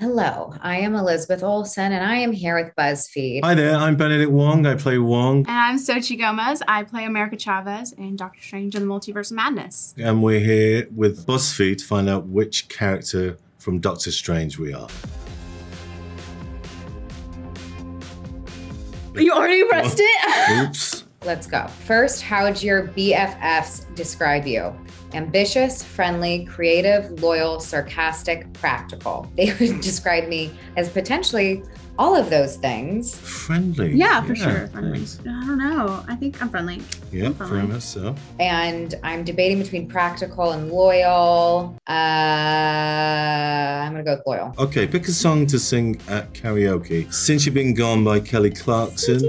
Hello, I am Elizabeth Olsen and I am here with BuzzFeed. Hi there, I'm Benedict Wong. I play Wong, And I'm Xochitl Gomez. I play America Chavez in Doctor Strange and the Multiverse of Madness. and we're here with BuzzFeed to find out which character from Doctor Strange we are. You already pressed oh, it? Oops. Let's go. First, how would your BFFs describe you? Ambitious, friendly, creative, loyal, sarcastic, practical. They would describe me as potentially all of those things. Friendly. yeah, for sure. Friendly. thanks. I don't know. I think I'm friendly. Yeah, Friendly. very much so. And I'm debating between practical and loyal. Uh, I'm going to go with loyal. Okay, pick a song to sing at karaoke. Since You've Been Gone by Kelly Clarkson.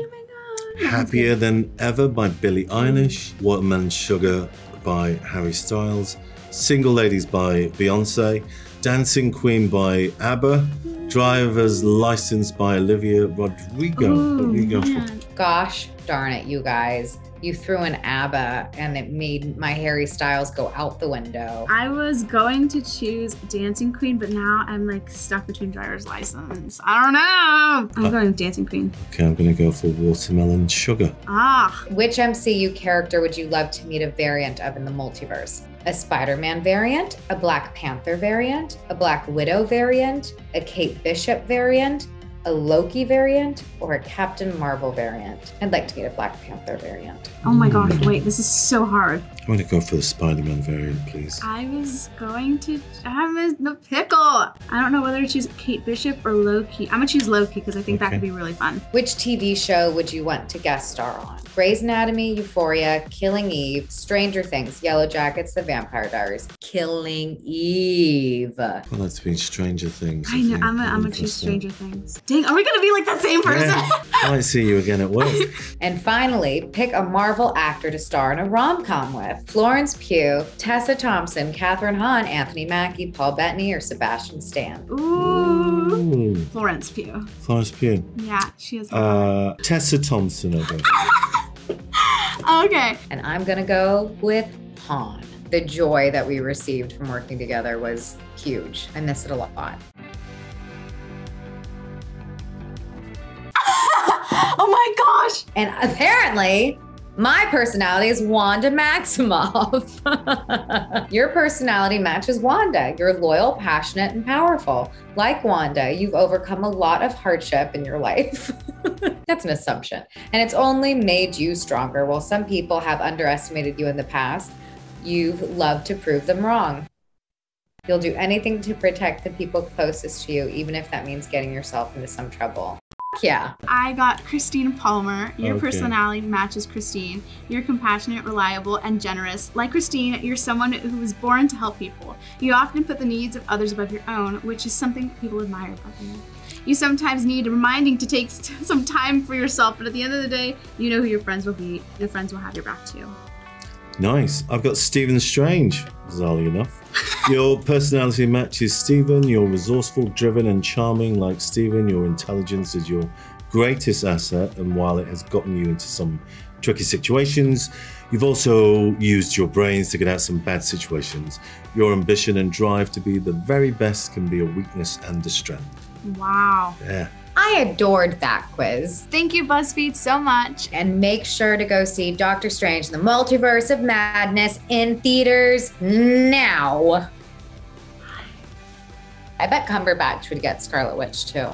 Happier Than Ever by Billie Eilish. Watermelon Sugar by Harry Styles. Single Ladies by Beyonce. Dancing Queen by ABBA. Driver's License by Olivia Rodrigo. Ooh, Rodrigo. man. Gosh darn it, you guys. You threw an ABBA and it made my Harry Styles go out the window. I was going to choose Dancing Queen, but now I'm like stuck between driver's license. I don't know. I'm Uh. going with Dancing Queen. Okay, I'm gonna go for Watermelon Sugar. Ah, Which MCU character would you love to meet a variant of in the multiverse? A Spider Man variant, a Black Panther variant, a Black Widow variant, a Kate Bishop variant, a Loki variant, or a Captain Marvel variant? I'd like to meet a Black Panther variant. oh my gosh, hmm. wait, this is so hard. I'm gonna go for the Spider-Man variant, please. I was going to. I'm in the pickle. I don't know whether to choose Kate Bishop or Loki. I'm gonna choose Loki because I think that could be really fun. Which TV show would you want to guest star on? Grey's Anatomy, Euphoria, Killing Eve, Stranger Things, Yellow Jackets, The Vampire Diaries. Killing Eve. Well, that's been Stranger Things. I know. I'm gonna, I'm gonna choose Stranger Things. Dang, are we gonna be like the same person? Yeah. I might see you again at work. And finally, pick a Marvel actor to star in a rom com with Florence Pugh, Tessa Thompson, Kathryn Hahn, Anthony Mackie, Paul Bettany, or Sebastian Stan. Ooh. Ooh, Florence Pugh. Florence Pugh. Yeah, she is. Uh, Tessa Thompson, okay. And I'm going to go with Hahn. The joy that we received from working together was huge. I miss it a lot. And apparently, my personality is Wanda Maximoff. Your personality matches Wanda. You're loyal, passionate, and powerful. Like Wanda, you've overcome a lot of hardship in your life. That's an assumption. And it's only made you stronger. While some people have underestimated you in the past, you've loved to prove them wrong. You'll do anything to protect the people closest to you, even if that means getting yourself into some trouble. Yeah. I got Christine Palmer. Your Okay. personality matches Christine. You're compassionate, reliable, and generous. Like Christine, you're someone who was born to help people. You often put the needs of others above your own, which is something people admire about you. You sometimes need reminding to take some time for yourself, but at the end of the day, you know who your friends will be. Your friends will have your back too. Nice. I've got Stephen Strange, bizarrely enough. Your personality matches Stephen. You're resourceful, driven, and charming like Stephen. Your intelligence is your greatest asset, and while it has gotten you into some tricky situations, you've also used your brains to get out some bad situations. Your ambition and drive to be the very best can be a weakness and a strength. Wow. Yeah. I adored that quiz. Thank you, BuzzFeed, so much. And make sure to go see Doctor Strange and the Multiverse of Madness in theaters now. I bet Cumberbatch would get Scarlet Witch too.